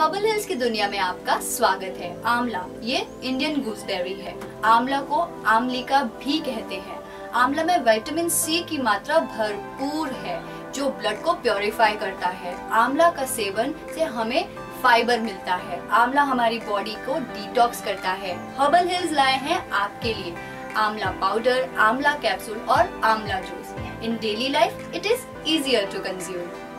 Herbal hills की दुनिया में आपका स्वागत है। आंवला ये इंडियन गूसबेरी है। आंवला को आमली का भी कहते हैं। आंवला में विटामिन सी की मात्रा भरपूर है, जो ब्लड को प्योरीफाई करता है। आंवला का सेवन से हमें फाइबर मिलता है। आंवला हमारी बॉडी को डिटॉक्स करता है। हर्बल हिल्स लाए हैं आपके लिए। आंवला पाउडर आंवला कैप्सूल और amla juice in daily life it is easier to consume